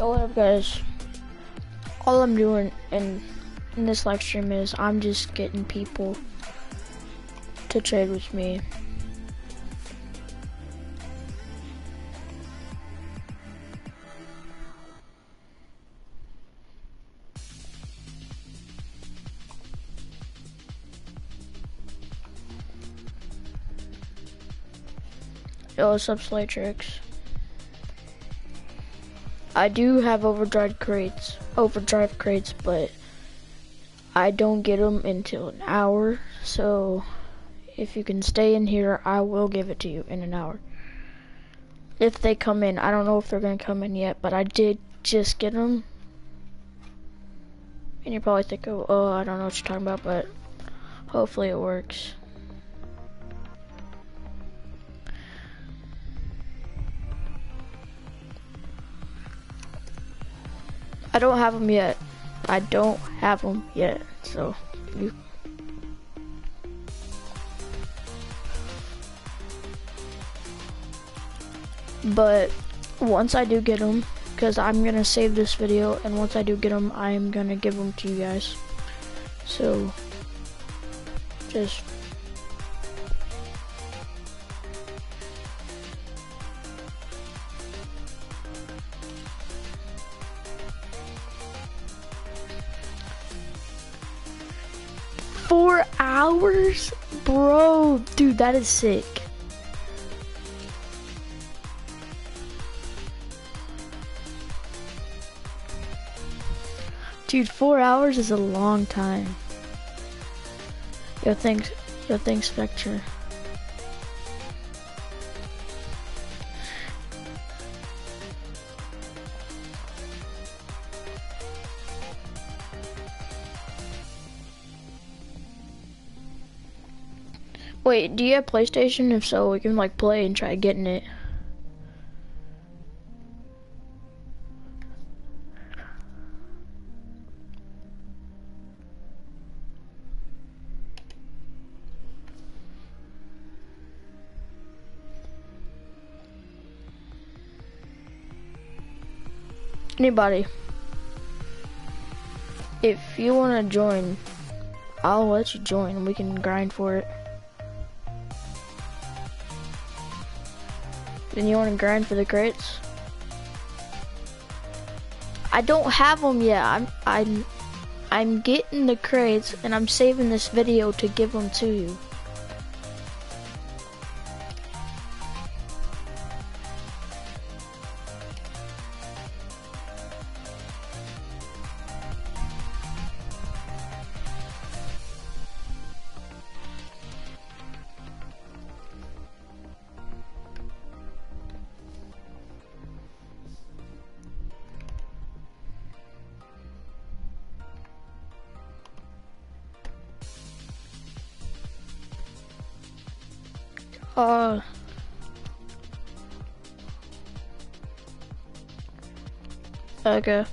What up, guys? All I'm doing in in this live stream is I'm just getting people to trade with me. Yo, what's up, Slaytrix? I do have overdrive crates, overdrive crates, but I don't get them until an hour. So if you can stay in here, I will give it to you in an hour. If they come in, I don't know if they're gonna come in yet, but I did just get them. And you're probably thinking, oh, I don't know what you're talking about, but hopefully it works. Don't have them yet. I don't have them yet, so you. But once I do get them, because I'm gonna save this video, and once I do get them, I am gonna give them to you guys. So, just hours? Bro, dude, that is sick. Dude, four hours is a long time. Yo, thanks, yo, thanks, Spectre. Wait, do you have PlayStation? If so, we can like play and try getting it. Anybody. If you want to join, I'll let you join we can grind for it. Then you want to grind for the crates? I don't have them yet. I'm I'm I'm getting the crates and I'm saving this video to give them to you. Uh. Okay.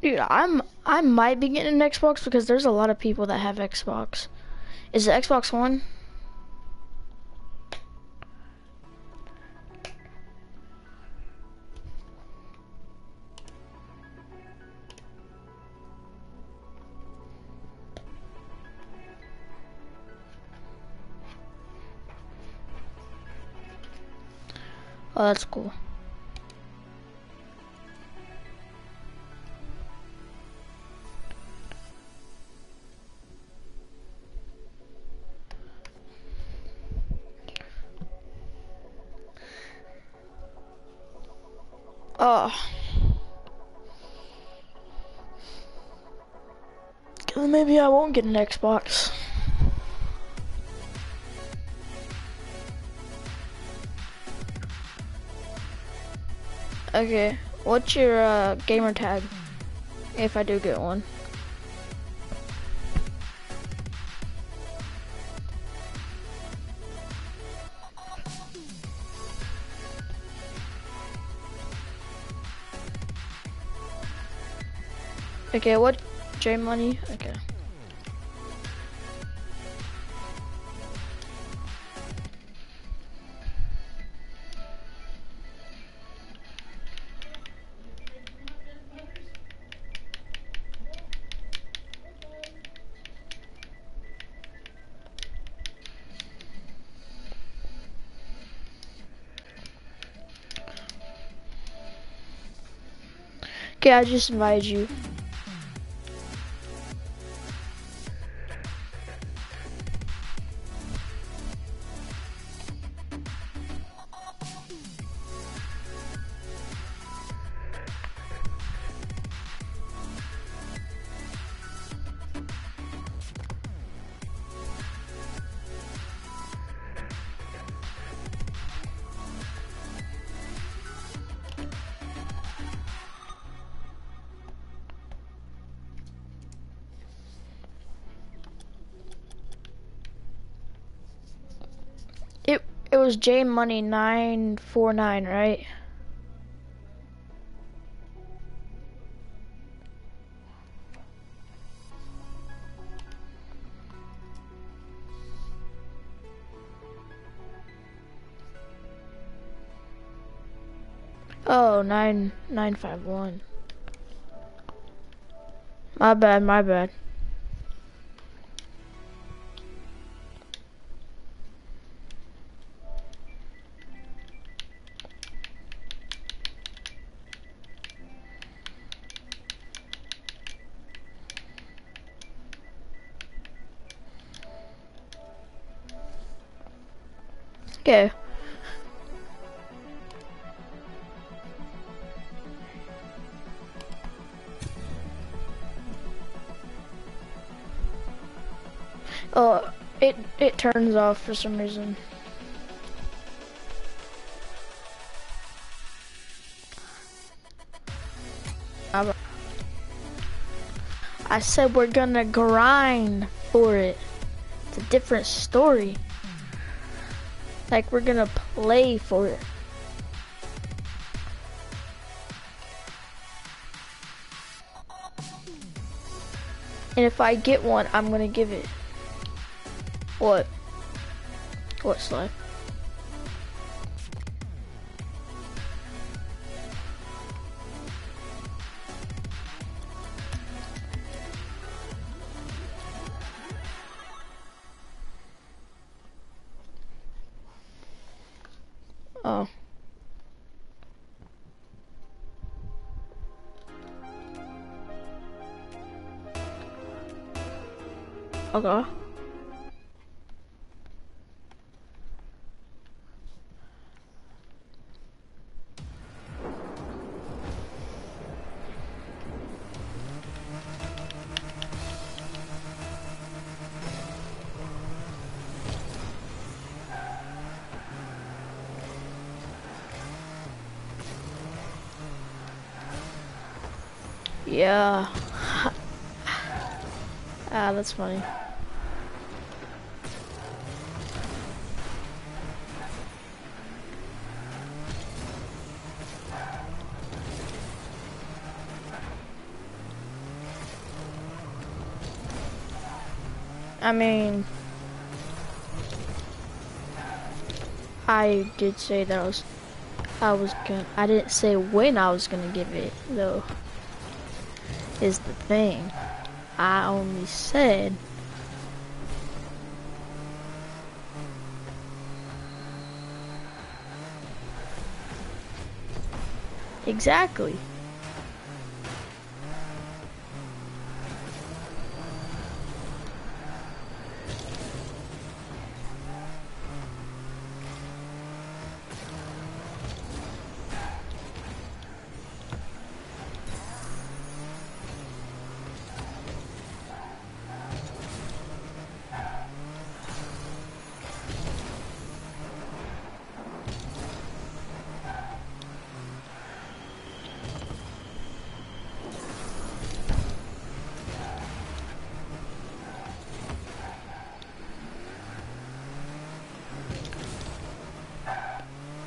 Dude, I'm I might be getting an Xbox because there's a lot of people that have Xbox. Is it Xbox One? Oh, that's cool. Oh. Maybe I won't get an Xbox. Okay, what's your uh, gamer tag? If I do get one. Okay, what J Money? Okay. Okay, I just invited you. J Money nine four nine, right? Oh, nine nine five one. My bad, my bad. Turns off for some reason. I said we're gonna grind for it. It's a different story. Like we're gonna play for it. And if I get one, I'm gonna give it. What? What slide? Oh. Okay. That's funny. I mean, I did say that I was, I was gonna, I didn't say when I was gonna give it though is the thing. I only said Exactly.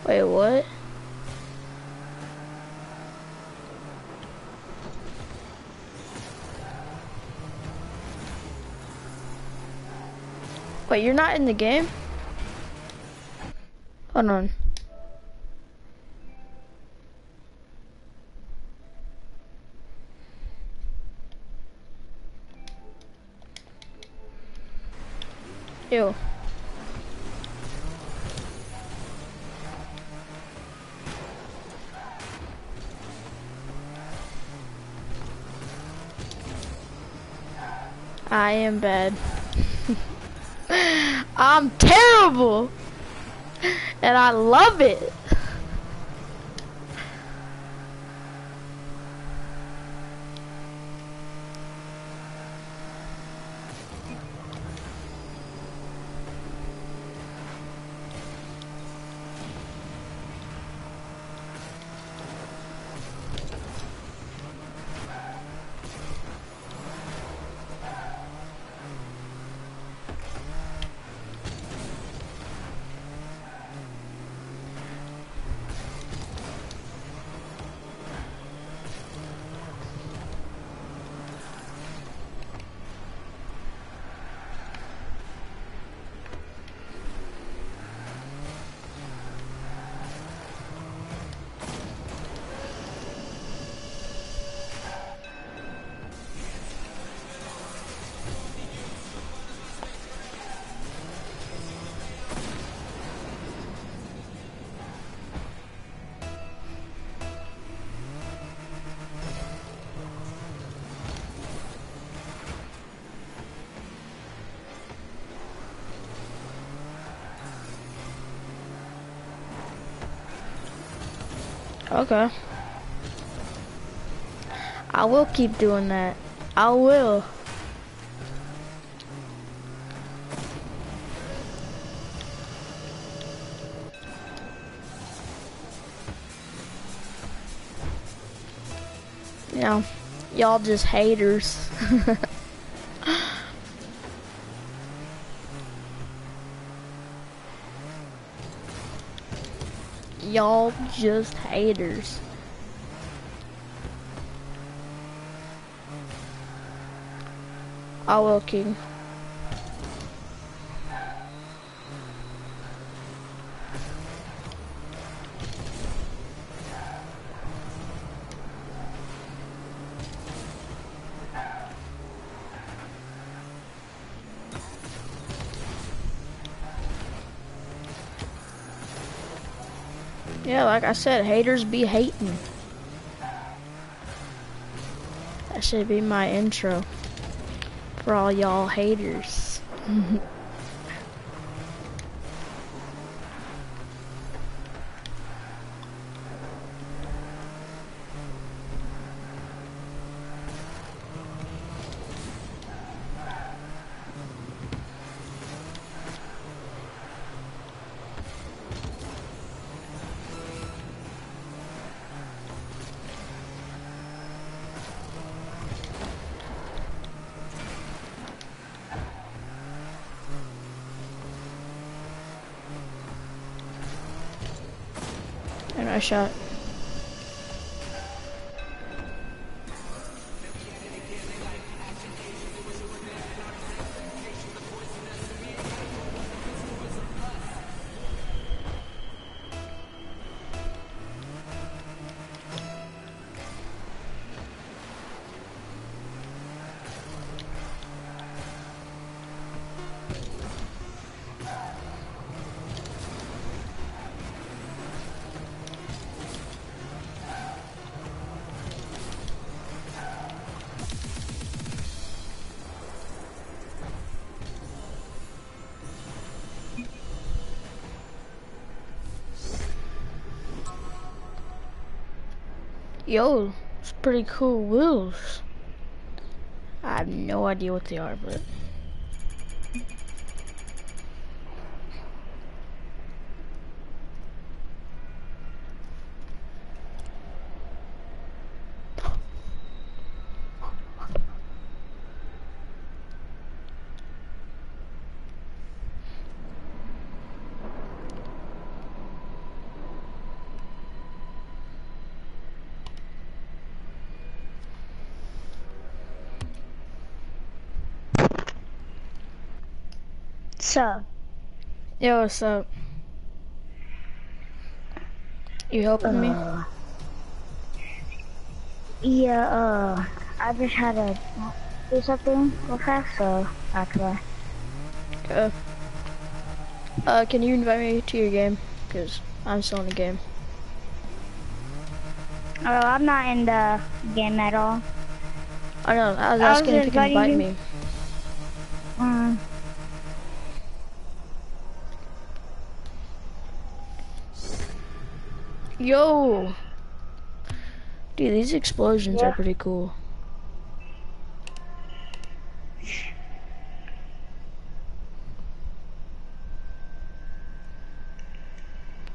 Wait, what? Wait, you're not in the game? Hold on. Am bad. I'm terrible. And I love it. Okay. I will keep doing that. I will. You know, y'all just haters. y'all just haters. I will, King. I said, haters be hating. That should be my intro for all y'all haters. I shot. Yo, it's pretty cool wheels. I have no idea what they are, but... So, Yo, what's up? You helping me? uh, yeah, uh, I just had to do something real fast, so that's why. Uh, uh, can you invite me to your game? Because I'm still in the game. Oh, I'm not in the game at all. I know, I was I was asking if you can invite you. me. Yo! Dude, these explosions Yeah. are pretty cool.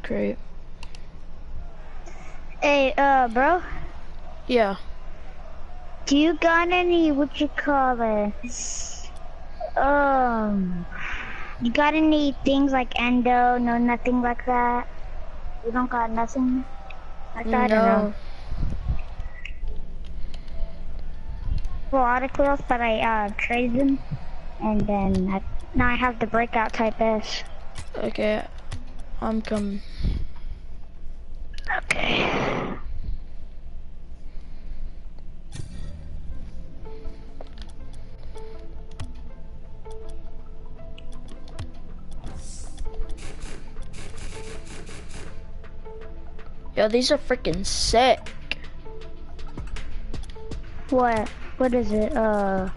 Great. Hey, uh, bro, Yeah. do you got any, what you call it? Um, you got any things like endo? No, nothing like that? You don't got nothing that? or No. Well, articles, but I, uh, traded them. And then I, now I have the breakout type S. Okay. I'm coming. Okay. Yo, these are freaking sick. What? What is it? Uh,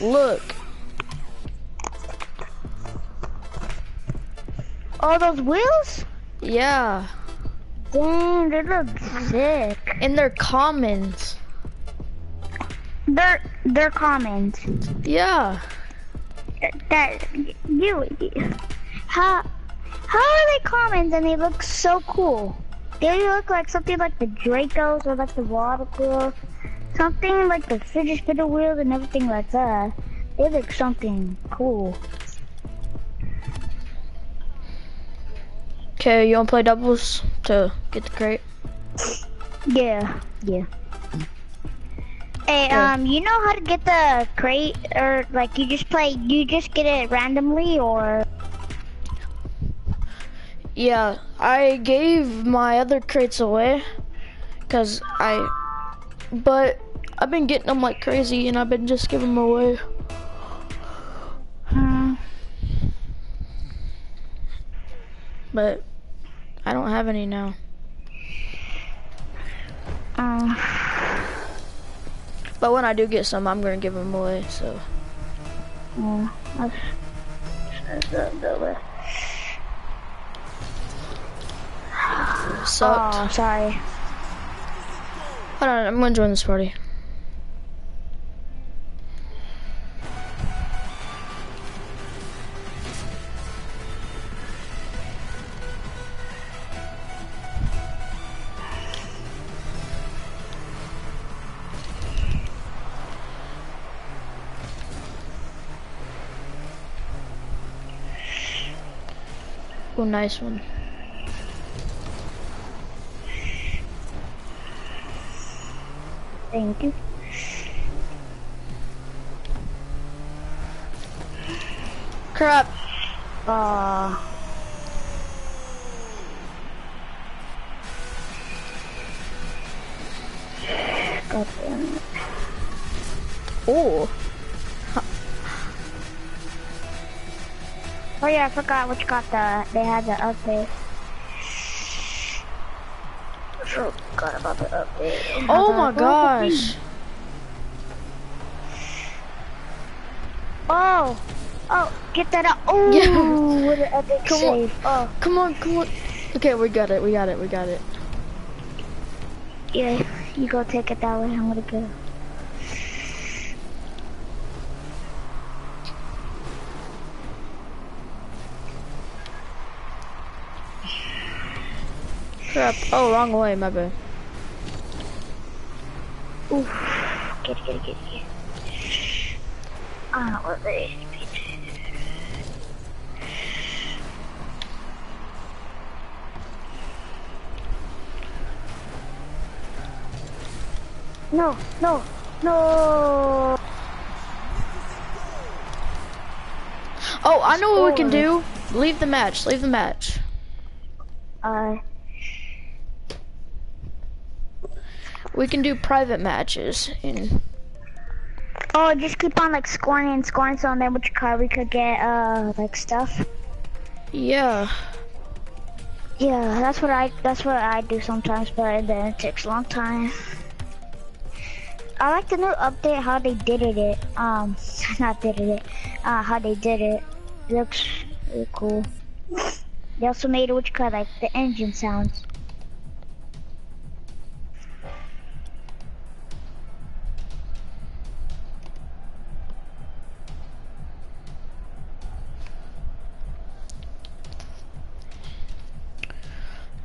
Look. All those wheels? Yeah. Damn, they look sick. And they're commons. They're they're commons. Yeah. That you how how are they commons and they look so cool? They look like something like the Dracos or like the water something like the fidget spinner wheels and everything like that. They look something cool. Okay, you wanna play doubles to get the crate? Yeah, yeah. Hey, um, you know how to get the crate, or like you just play, you just get it randomly, or Yeah, I gave my other crates away cuz I but I've been getting them like crazy and I've been just giving them away. hmm, But I don't have any now. um, But when I do get some, I'm going to give them away, so yeah, that's, that's way. sucked. Oh, sorry. Hold on, I'm going to join this party. Oh, nice one. Thank you. Crap. Uh, God damn it. Oh. Oh yeah, I forgot which got the, they had the update. Forgot about the update. Oh uh-huh. my gosh. Oh! Oh, get that out. Oh, Yeah. what an epic Come on. save. Oh, Come on, come on. Okay, we got it, we got it, we got it. yeah, you go take it that way. I'm gonna go. Crap. Oh, wrong way, my bad. Oof. Get it, get it, get it, get it. Ah, what the No, no, no. Oh, I know what we can do. Leave the match, leave the match. Uh, We can do private matches in oh, just keep on like scoring and scoring so then which car we could get, uh, like stuff. Yeah. Yeah, that's what I that's what I do sometimes, but then it takes a long time. I like the new update how they did it. Um, not did it. Uh, how they did it. It looks really cool. They also made it which car like the engine sounds.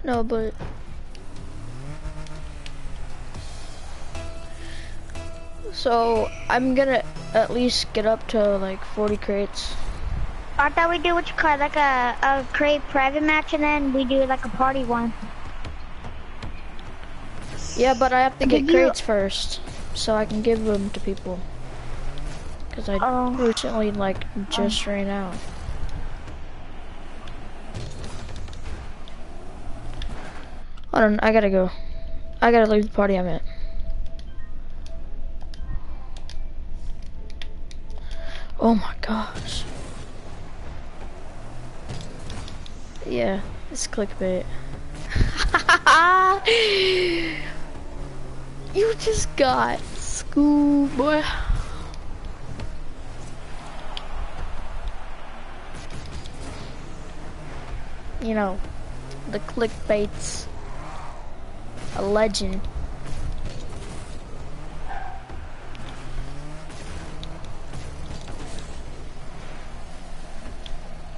No, but so I'm gonna at least get up to like 40 crates. I thought we do what you call like a, a crate private match and then we do like a party one. Yeah, but I have to get you- crates first, so I can give them to people. Cause I Oh. recently like just oh. ran out. I gotta go. I gotta leave the party I'm at. Oh my gosh. Yeah, it's clickbait. you just got schooled, boy. You know, the clickbait's a legend.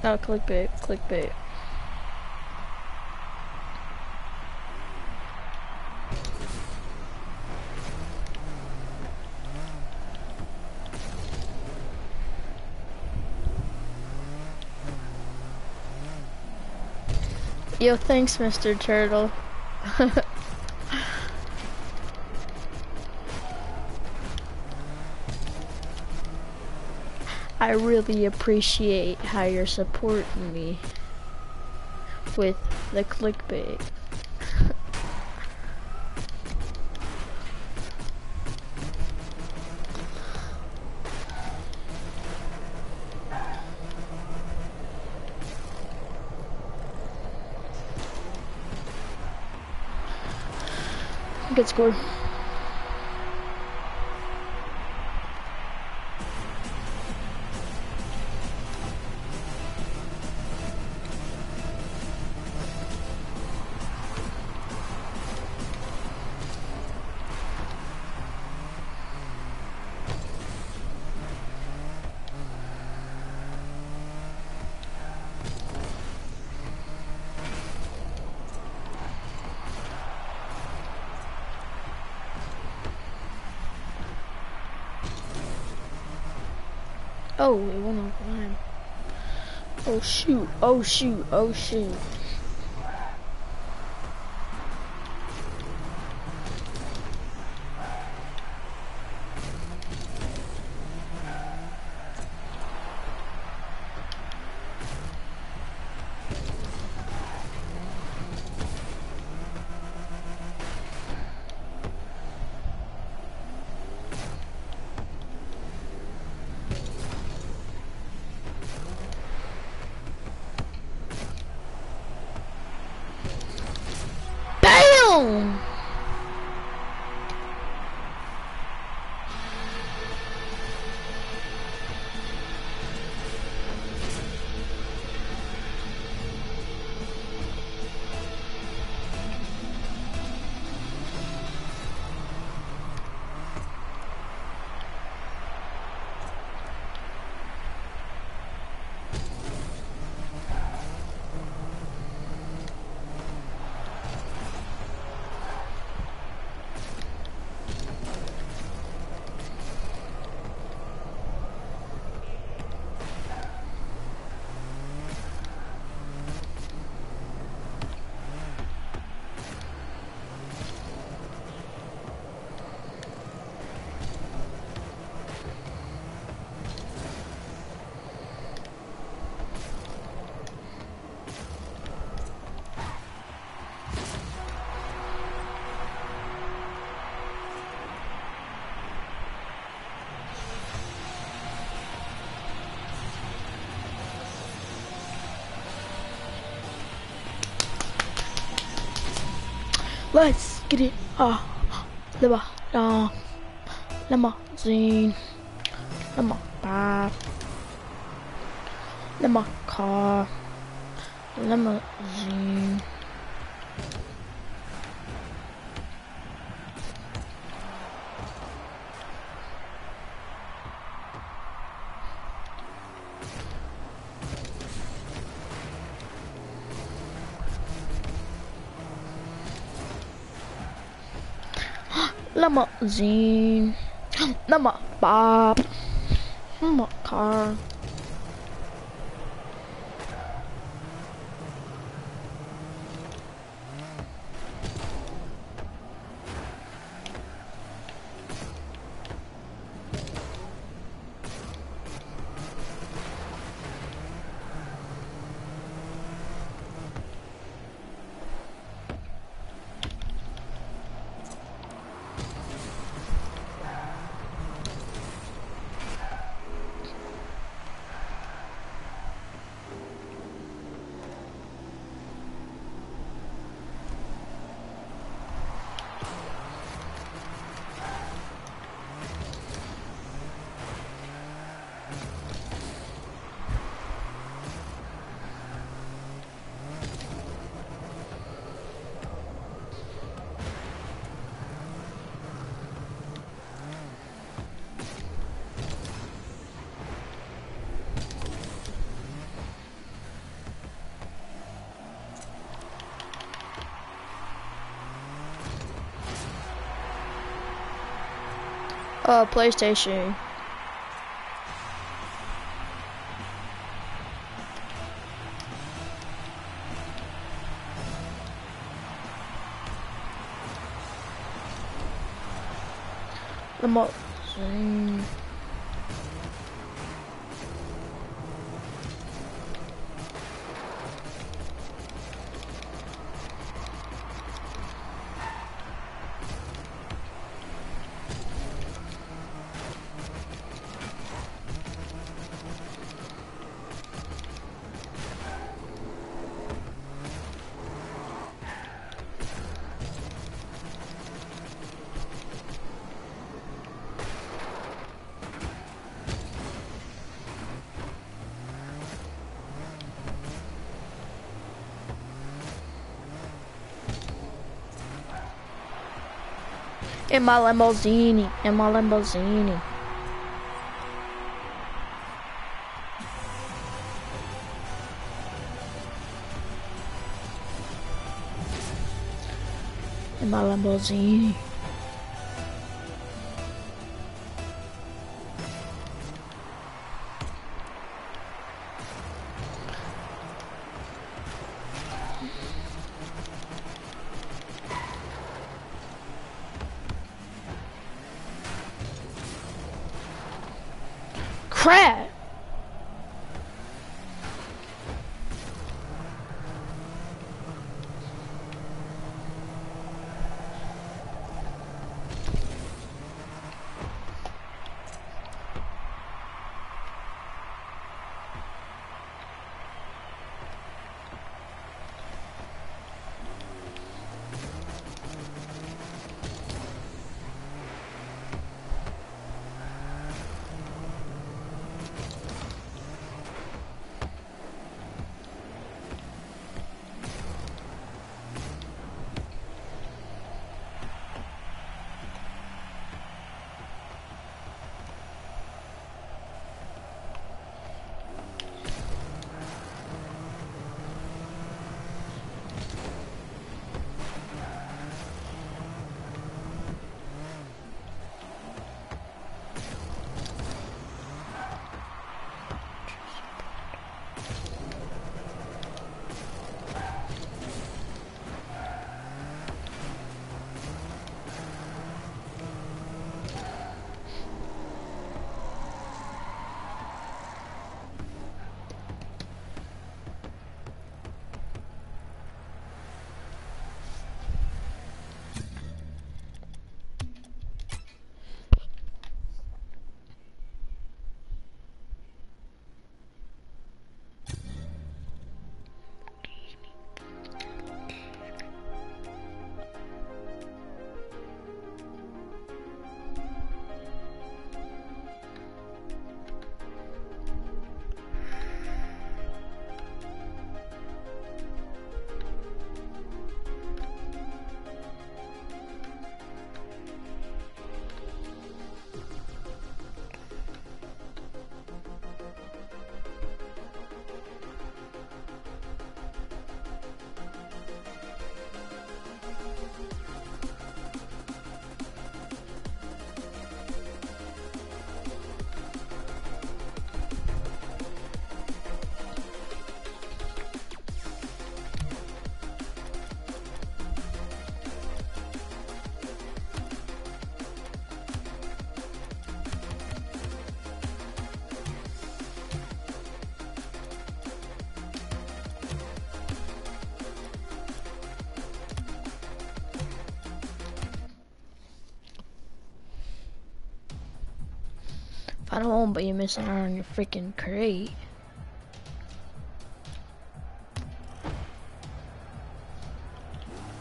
Oh, clickbait, clickbait. Yo, thanks, Mr. Turtle. I really appreciate how you're supporting me with the clickbait. Good score. Oh, it went offline. Oh shoot, oh shoot, oh shoot. Let's get it. Ah, lima, ah, lima, zine, lima, five. Limo car. Limousine. Limousine. Limo Bob. Limo car. Uh, PlayStation. Limousine. In my Lamborghini. In my Lamborghini. In my Lamborghini. I don't want but you're missing out on your freaking crate.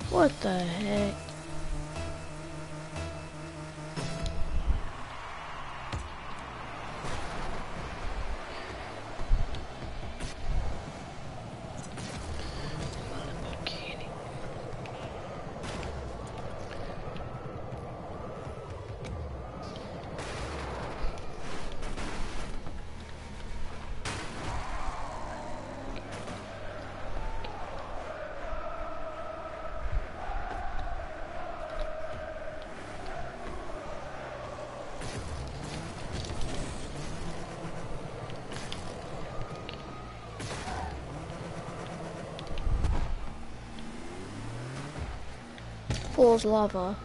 What the Fool's lava.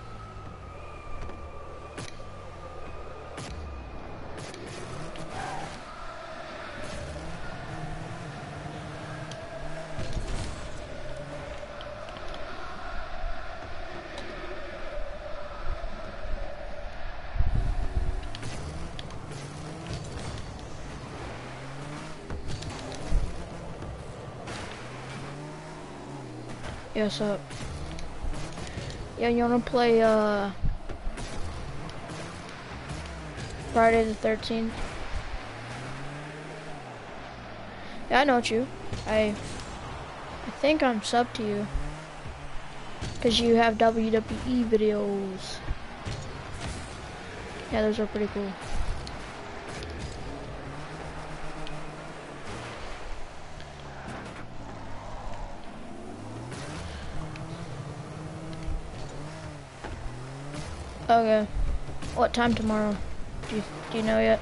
Yes, up. Yeah, you wanna play uh Friday the 13th? Yeah, I know you. I I think I'm sub to you. Cause you have WWE videos. Yeah, those are pretty cool. Okay. What time tomorrow? Do you, do you know yet?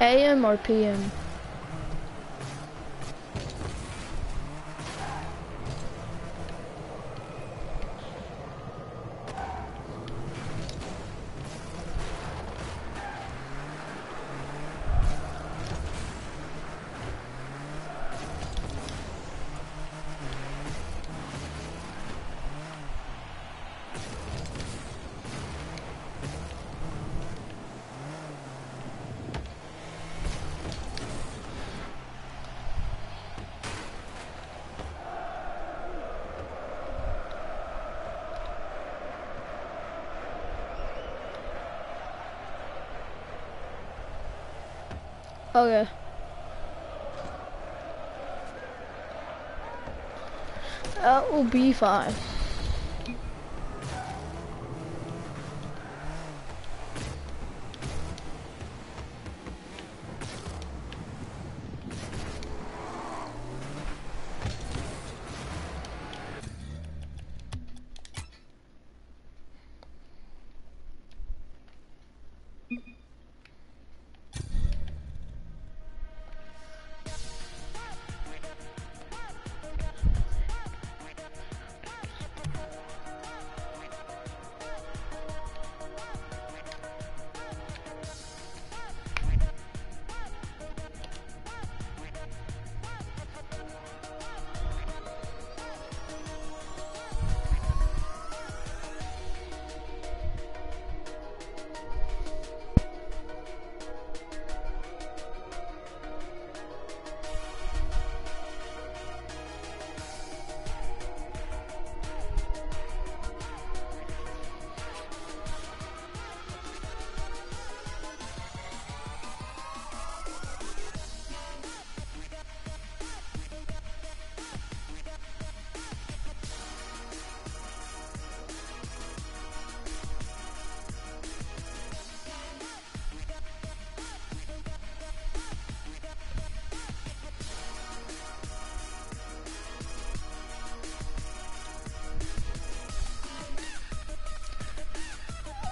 AM or PM? Okay. That will be fine.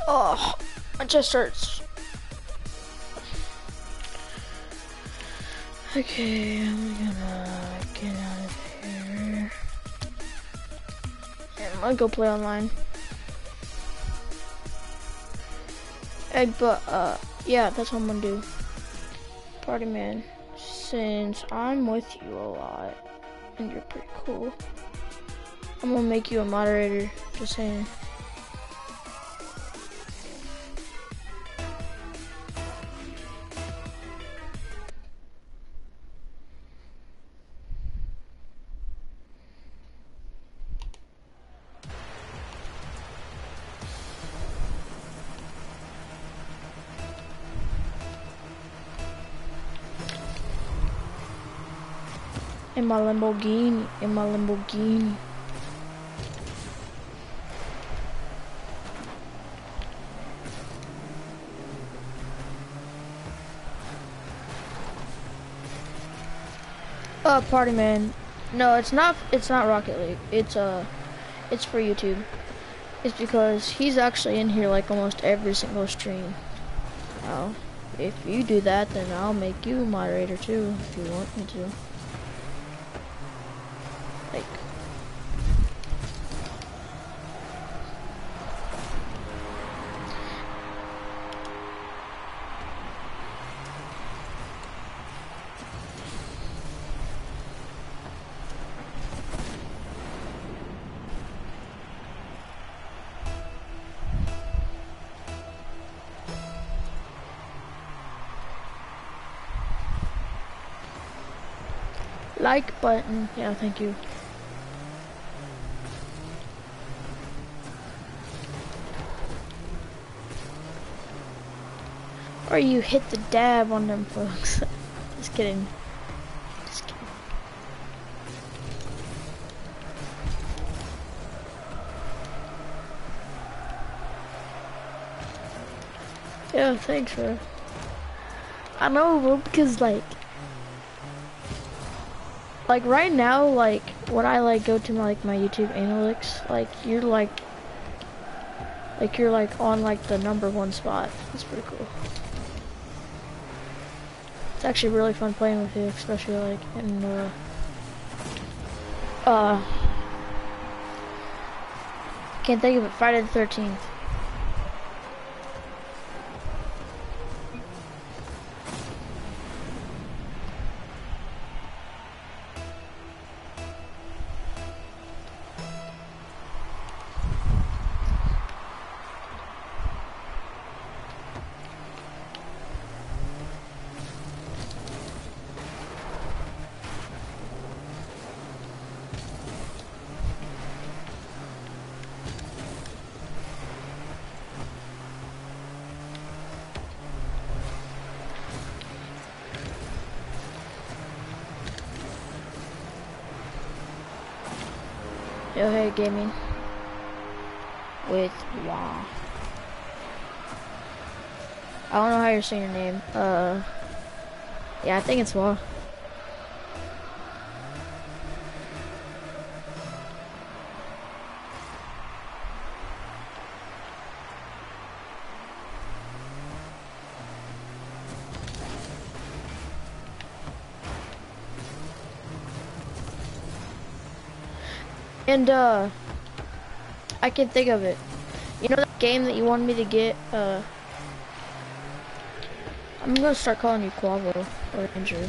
Oh, my chest hurts. Okay, I'm gonna get out of here. And I'm gonna go play online. Hey, but, uh, yeah, that's what I'm gonna do. Party man, since I'm with you a lot, and you're pretty cool, I'm gonna make you a moderator, just saying. My Lamborghini, in my Lamborghini. Uh, party man. No, it's not. It's not Rocket League. It's uh, it's for YouTube. It's because he's actually in here like almost every single stream. Now, if you do that, then I'll make you a moderator too, if you want me to. Like button. Yeah, thank you. Or you hit the dab on them folks. Just kidding. Just kidding. Yeah, thanks, bro. I know, bro, because, like, like right now, like when I like go to my, like my YouTube analytics, like you're like, like you're like on like the number one spot. It's pretty cool. It's actually really fun playing with you, especially like in the, uh, can't think of it. Friday the 13th. Gaming. With Wah. I don't know how you're saying your name. Uh, yeah, I think it's Wah. And, uh, I can think of it. You know that game that you wanted me to get, uh, I'm gonna start calling you Quavo or Andrew.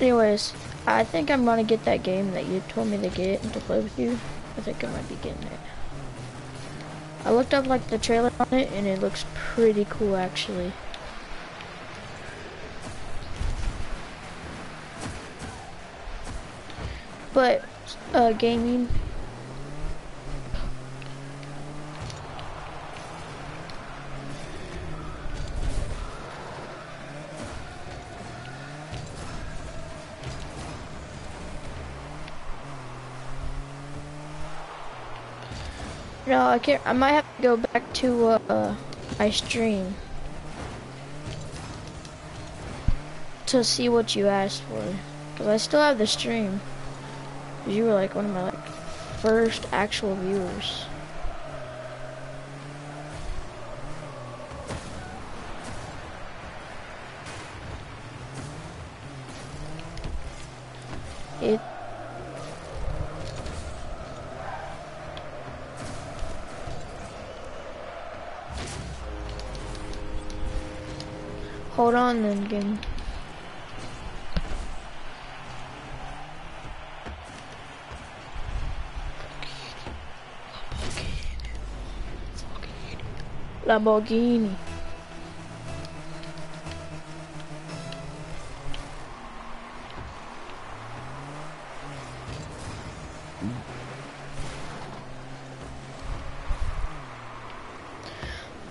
Anyways, I think I'm gonna get that game that you told me to get and to play with you. I think I might be getting it. I looked up like the trailer on it and it looks pretty cool actually. But uh, gaming. No, I can't. I might have to go back to uh, my stream to see what you asked for, because I still have the stream. You were like one of my like first actual viewers. It Hold on then, game. Lamborghini.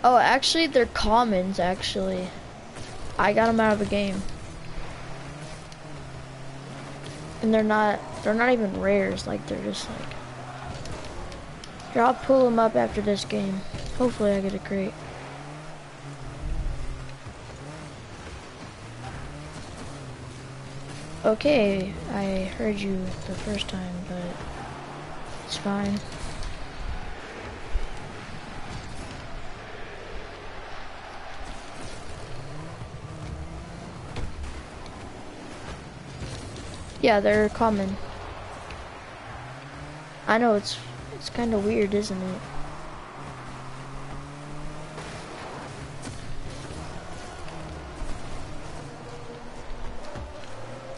Oh, actually, they're commons, actually. I got them out of a game. And they're not, they're not even rares, like, they're just like... Here, I'll pull them up after this game. Hopefully I get a crate. Okay, I heard you the first time, but it's fine. Yeah, they're common. I know it's it's kind of weird, isn't it?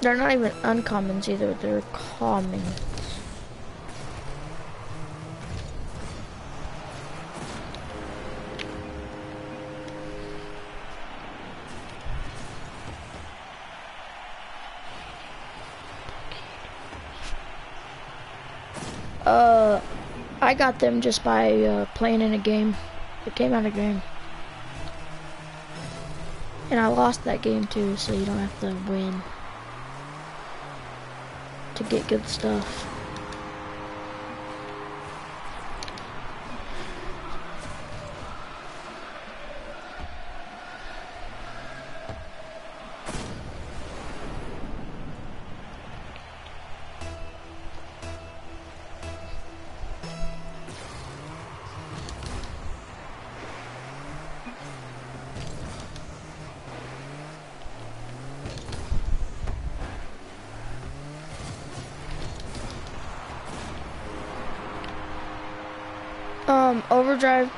They're not even uncommons either, they're commons. Uh, I got them just by uh, playing in a game. It came out of game. And I lost that game too, so you don't have to win get good stuff.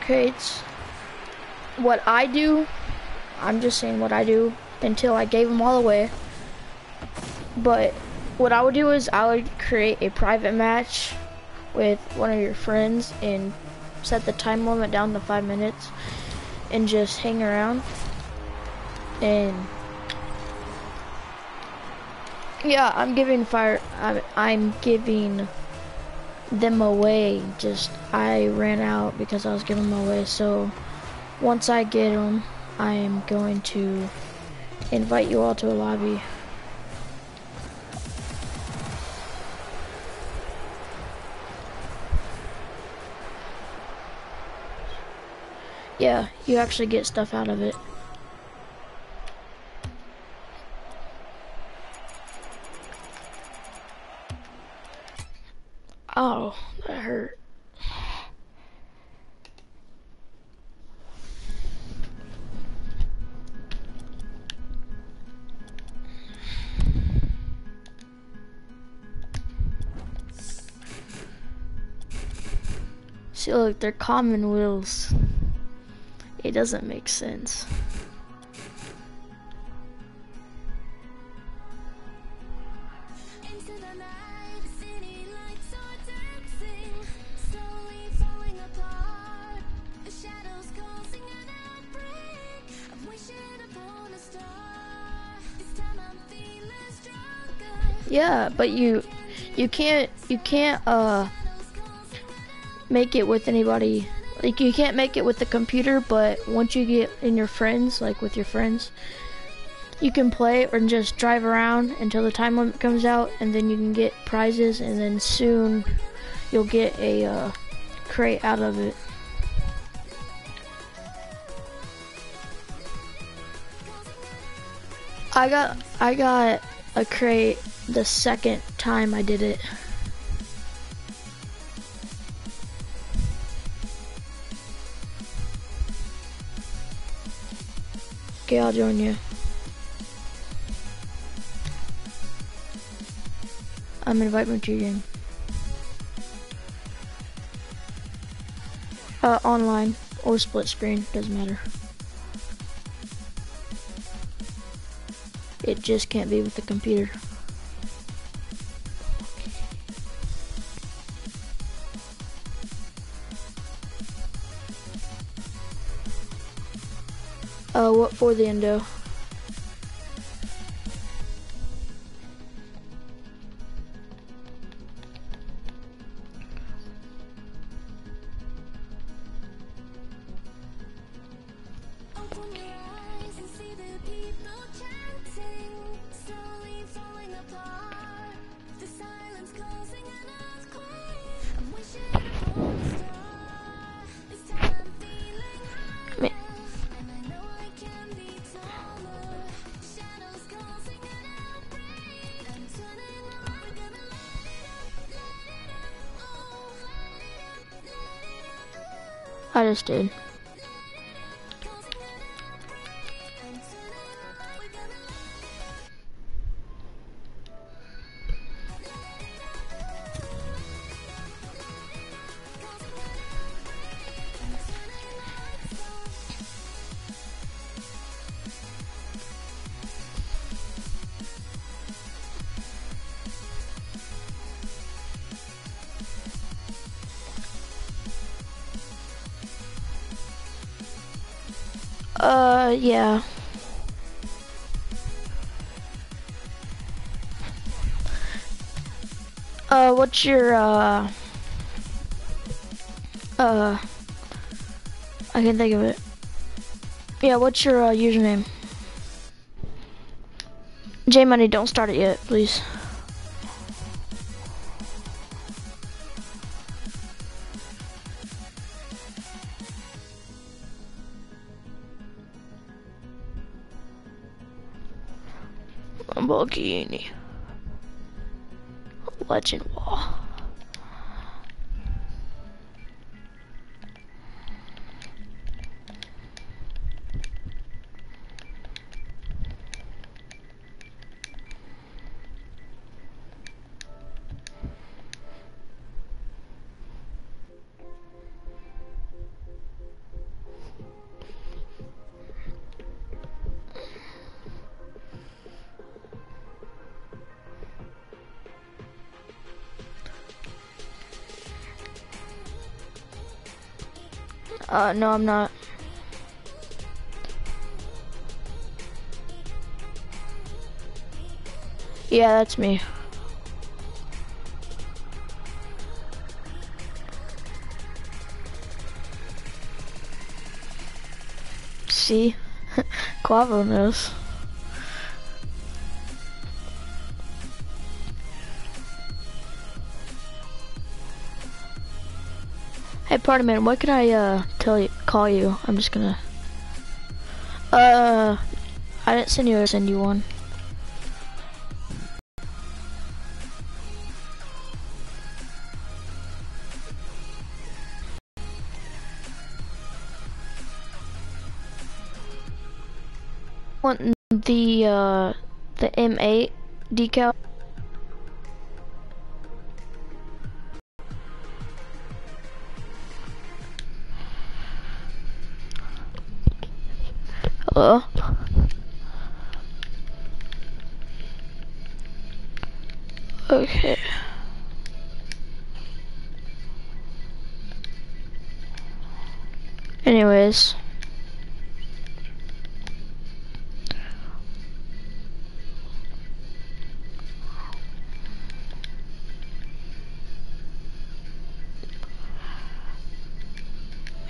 Crates. What I do, I'm just saying what I do until I gave them all away. But what I would do is I would create a private match with one of your friends and set the time limit down to five minutes and just hang around and yeah i'm giving fire i'm, I'm giving them away. Just I ran out because I was giving them away. So once I get them I am going to invite you all to a lobby. Yeah you actually get stuff out of it See, look, they're common wheels. It doesn't make sense. Yeah, but you you can't you can't uh make it with anybody like you can't make it with the computer but once you get in your friends like with your friends you can play or just drive around until the time limit comes out and then you can get prizes and then soon you'll get a uh, crate out of it I got I got a crate the second time I did it. Okay, I'll join you. I'm inviting to your game. Uh, online or split screen, doesn't matter. It just can't be with the computer. What for the endo? I Uh, yeah. Uh, what's your, uh, uh, I can't think of it. Yeah, what's your, uh, username? J Money, don't start it yet, please. Lamborghini. Legend wall. Uh, no, I'm not. Yeah, that's me. See? Quavo knows. Pardon man, what can I uh tell you? Call you? I'm just gonna. Uh, I didn't send you. I send you one. Want the uh the M8 decal? Okay. Anyways.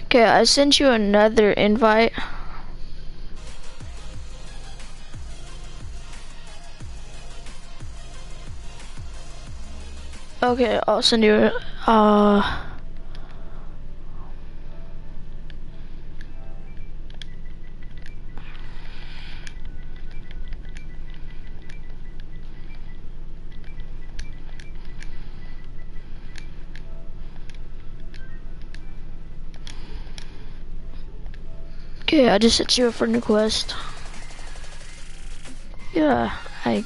Okay, I sent you another invite. Okay, I'll send you, uh... Okay, I just sent you a friend request. Yeah, I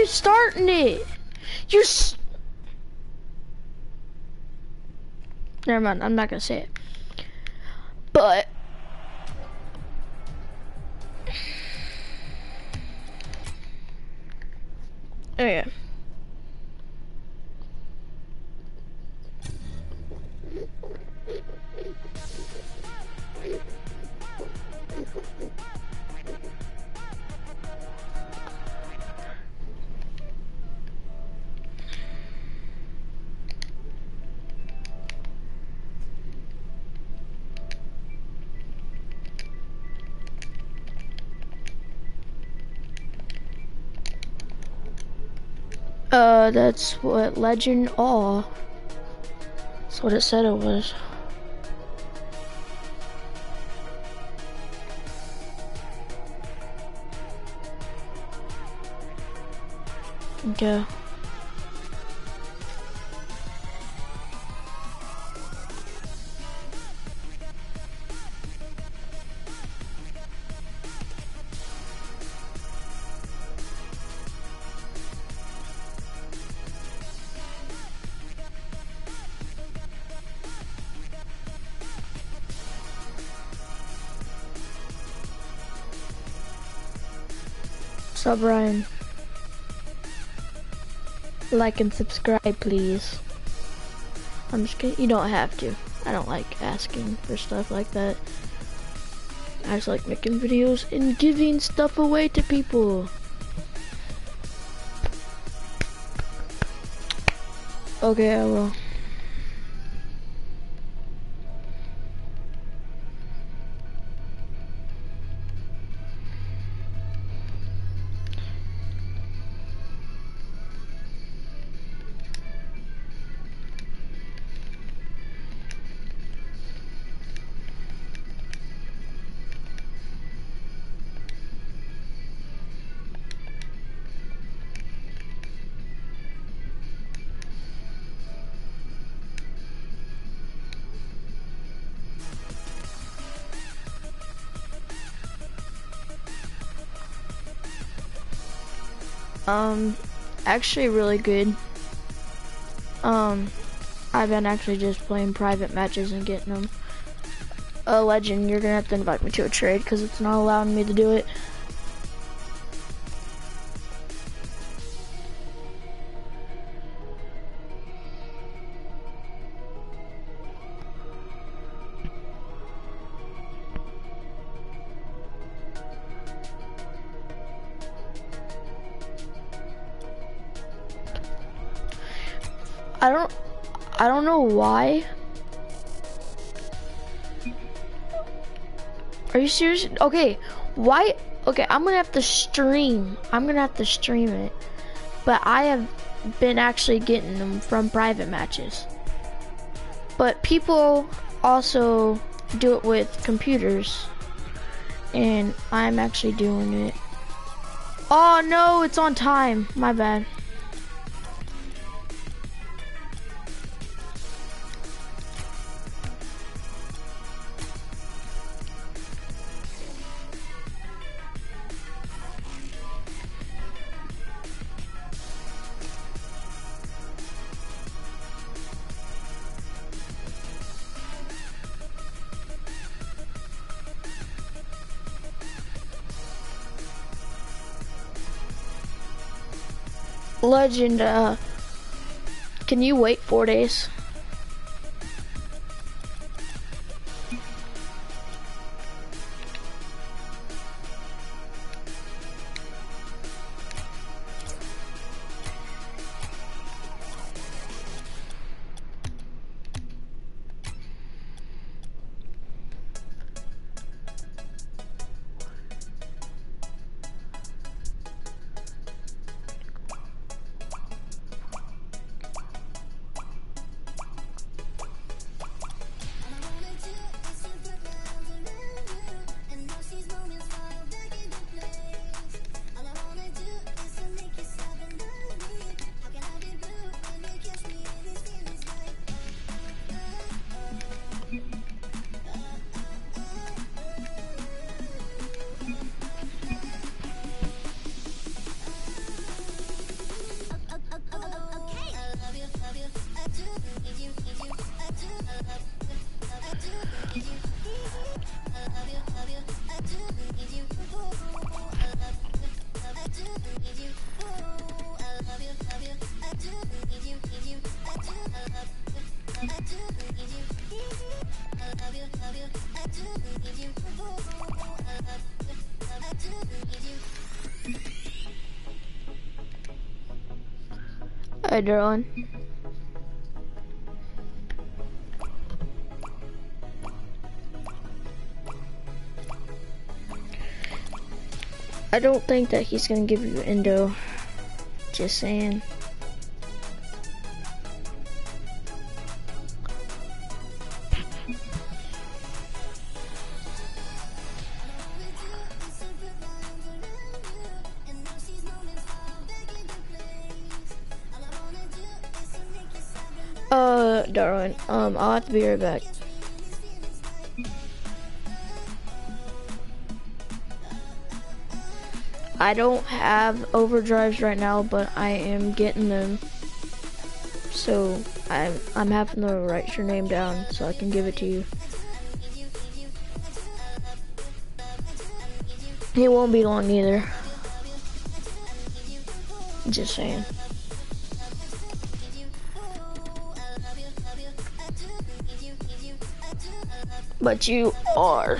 you starting it? You're. S Never mind, I'm not gonna say it. Uh, that's what Legend Awe. That's what it said it was. Okay. What's up, Brian? Like and subscribe, please. I'm just kidding. You don't have to. I don't like asking for stuff like that. I just like making videos and giving stuff away to people. Okay, I will. Um, actually really good. Um, I've been actually just playing private matches and getting them. A legend, you're gonna have to invite me to a trade because it's not allowing me to do it. Why. Are you serious? Okay, why? Okay, I'm gonna have to stream. I'm gonna have to stream it. But I have been actually getting them from private matches. But people also do it with computers. And I'm actually doing it. Oh no, it's on time. My bad. Legend, uh, can you wait four days? Hi, Darlin. I don't think that he's gonna give you endo. Just saying. I'll have to be right back. I don't have overdrives right now, but I am getting them. So I'm I'm having to write your name down so I can give it to you. It won't be long either. Just saying. But you are.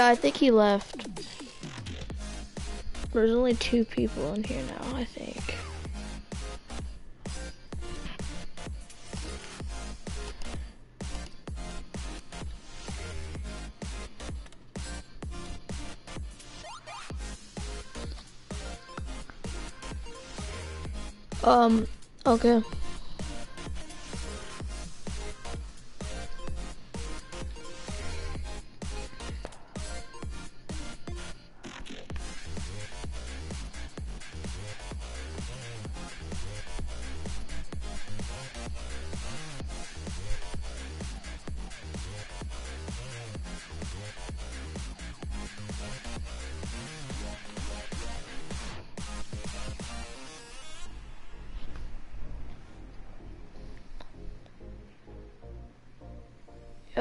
Yeah, I think he left. There's only two people in here now, I think. Um, okay.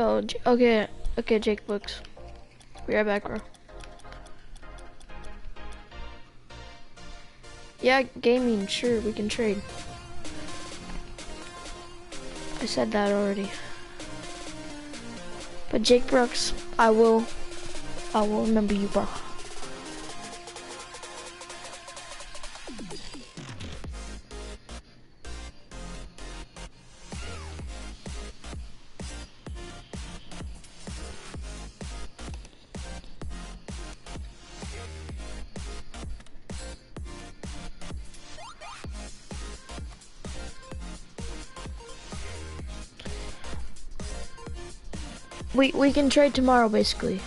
Oh, okay, okay, Jake Books. Be right back, bro. Yeah, gaming, sure, we can trade. I said that already. But Jake Brooks, I will, I will remember you, bro. We we can trade tomorrow, basically.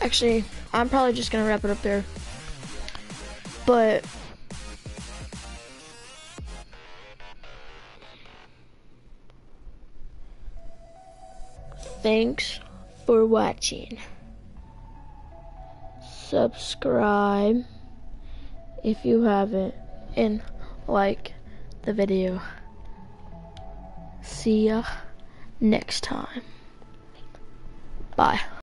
Actually, I'm probably just gonna wrap it up there. But thanks for watching. Subscribe if you haven't and like the video. See ya next time. Bye.